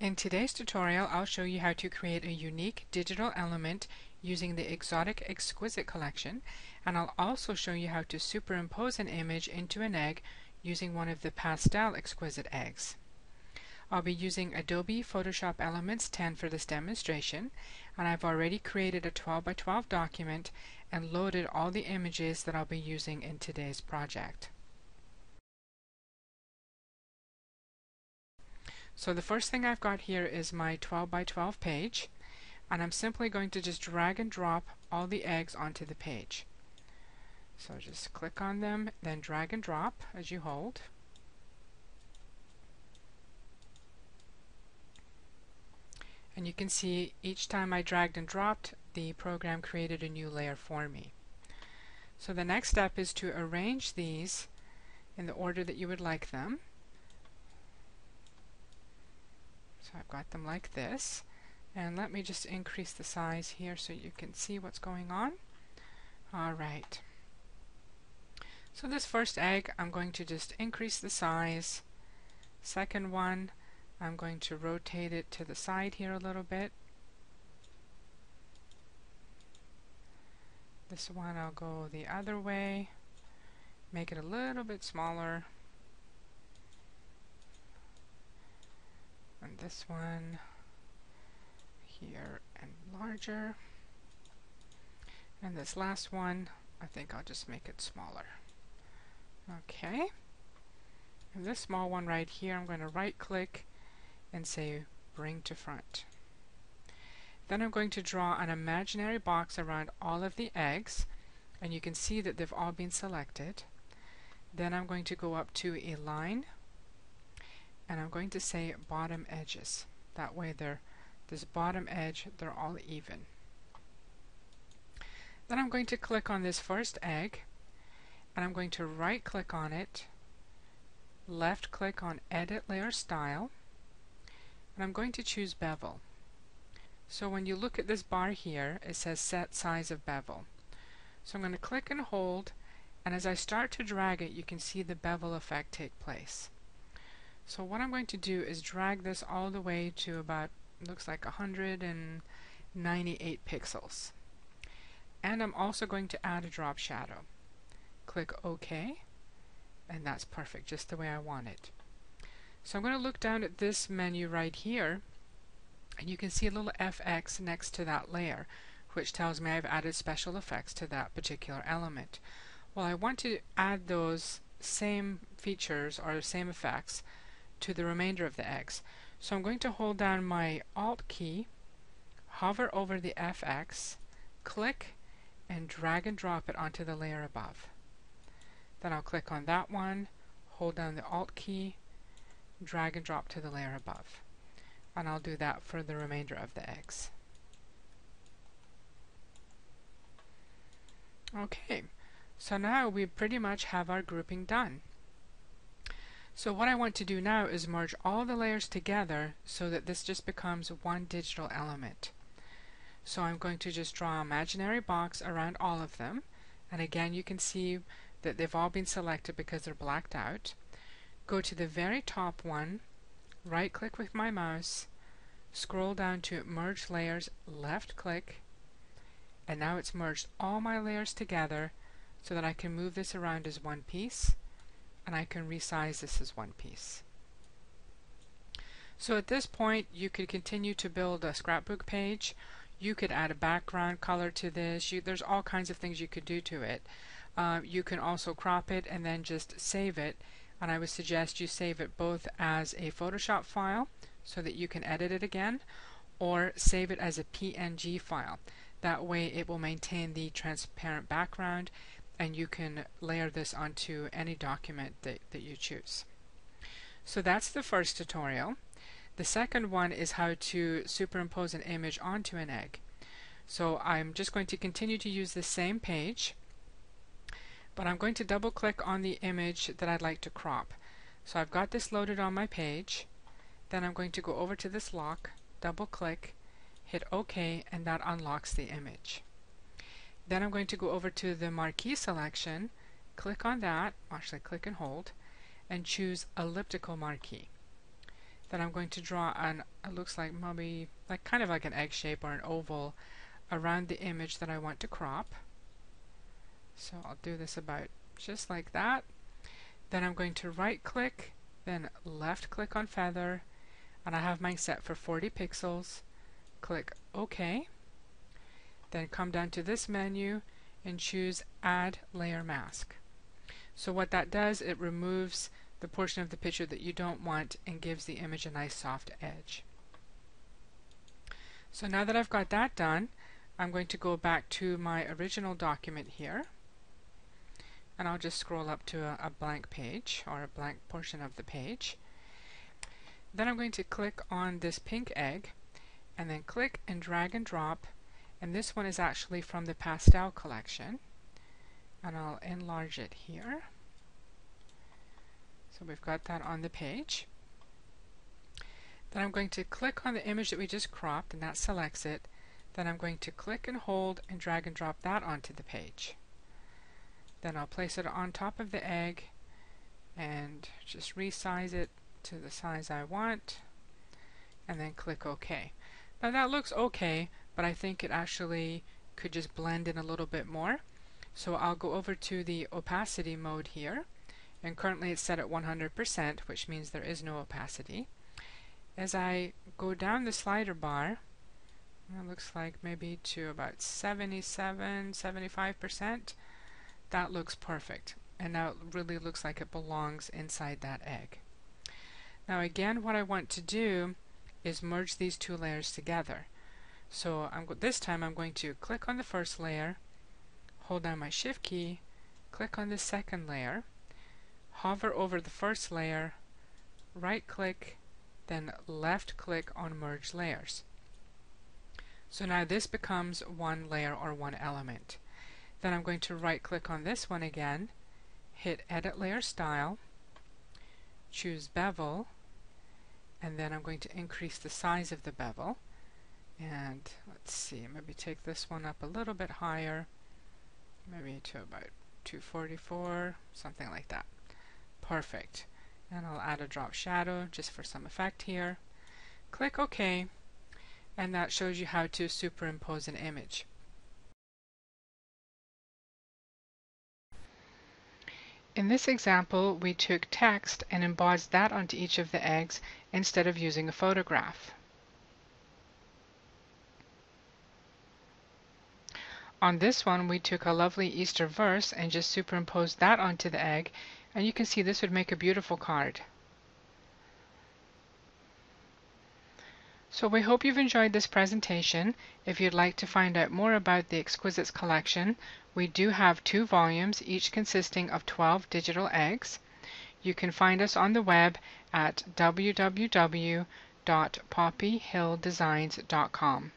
In today's tutorial, I'll show you how to create a unique digital element using the Exotic EggSquisite collection, and I'll also show you how to superimpose an image into an egg using one of the Pastel EggSquisite eggs. I'll be using Adobe Photoshop Elements 10 for this demonstration, and I've already created a 12 by 12 document and loaded all the images that I'll be using in today's project. So the first thing I've got here is my 12 by 12 page and I'm simply going to just drag and drop all the eggs onto the page. So just click on them, then drag and drop as you hold. And you can see each time I dragged and dropped, the program created a new layer for me. So the next step is to arrange these in the order that you would like them. I've got them like this. And let me just increase the size here so you can see what's going on. Alright. So this first egg, I'm going to just increase the size. Second one, I'm going to rotate it to the side here a little bit. This one I'll go the other way, make it a little bit smaller. And this one here and larger. And this last one I think I'll just make it smaller. Okay. And this small one right here I'm going to right click and say bring to front. Then I'm going to draw an imaginary box around all of the eggs and you can see that they've all been selected. Then I'm going to go up to a line and I'm going to say bottom edges. That way they're this bottom edge, they're all even. Then I'm going to click on this first egg and I'm going to right click on it, left click on edit layer style and I'm going to choose bevel. So when you look at this bar here it says set size of bevel. So I'm going to click and hold and as I start to drag it you can see the bevel effect take place. So what I'm going to do is drag this all the way to about, looks like 198 pixels. And I'm also going to add a drop shadow. Click OK, and that's perfect, just the way I want it. So I'm going to look down at this menu right here, and you can see a little FX next to that layer, which tells me I've added special effects to that particular element. Well, I want to add those same features or same effects to the remainder of the eggs. So I'm going to hold down my Alt key, hover over the FX, click, and drag and drop it onto the layer above. Then I'll click on that one, hold down the Alt key, drag and drop to the layer above. And I'll do that for the remainder of the eggs. Okay, so now we pretty much have our grouping done. So what I want to do now is merge all the layers together so that this just becomes one digital element. So I'm going to just draw an imaginary box around all of them. And again, you can see that they've all been selected because they're blacked out. Go to the very top one, right click with my mouse, scroll down to merge layers, left click, and now it's merged all my layers together so that I can move this around as one piece and I can resize this as one piece. So at this point you could continue to build a scrapbook page. You could add a background color to this. You, there's all kinds of things you could do to it. Uh, you can also crop it and then just save it and I would suggest you save it both as a Photoshop file so that you can edit it again or save it as a PNG file. That way it will maintain the transparent background and you can layer this onto any document that, that you choose. So that's the first tutorial. The second one is how to superimpose an image onto an egg. So I'm just going to continue to use the same page, but I'm going to double click on the image that I'd like to crop. So I've got this loaded on my page, then I'm going to go over to this lock, double click, hit OK, and that unlocks the image. Then I'm going to go over to the marquee selection, click on that, actually click and hold, and choose elliptical marquee. then I'm going to draw an, it looks like maybe, like kind of like an egg shape or an oval around the image that I want to crop. So I'll do this about just like that. Then I'm going to right click, then left click on feather, and I have mine set for 40 pixels. Click OK. Then come down to this menu and choose Add Layer Mask. So what that does, it removes the portion of the picture that you don't want and gives the image a nice soft edge. So now that I've got that done, I'm going to go back to my original document here and I'll just scroll up to a, a, blank page or a blank portion of the page. Then I'm going to click on this pink egg and then click and drag and drop and this one is actually from the pastel collection and I'll enlarge it here. So we've got that on the page. Then I'm going to click on the image that we just cropped and that selects it. Then I'm going to click and hold and drag and drop that onto the page. Then I'll place it on top of the egg and just resize it to the size I want and then click OK. Now that looks okay, but I think it actually could just blend in a little bit more. So I'll go over to the opacity mode here and currently it's set at 100% which means there is no opacity. As I go down the slider bar it looks like maybe to about 77, 75% that looks perfect. And now it really looks like it belongs inside that egg. Now again, what I want to do is merge these two layers together. So I'm this time I'm going to click on the first layer, hold down my shift key, click on the second layer, hover over the first layer, right click, then left click on merge layers. So now this becomes one layer or one element. Then I'm going to right click on this one again, hit Edit Layer Style, choose Bevel, and then I'm going to increase the size of the bevel. And let's see, maybe take this one up a little bit higher, maybe to about 244, something like that. Perfect. And I'll add a drop shadow just for some effect here. Click OK, and that shows you how to superimpose an image. In this example, we took text and embossed that onto each of the eggs instead of using a photograph. On this one, we took a lovely Easter verse and just superimposed that onto the egg, and you can see this would make a beautiful card. So we hope you've enjoyed this presentation. If you'd like to find out more about the EggSquisites collection, we do have two volumes, each consisting of 12 digital eggs. You can find us on the web at www.poppyhilldesigns.com.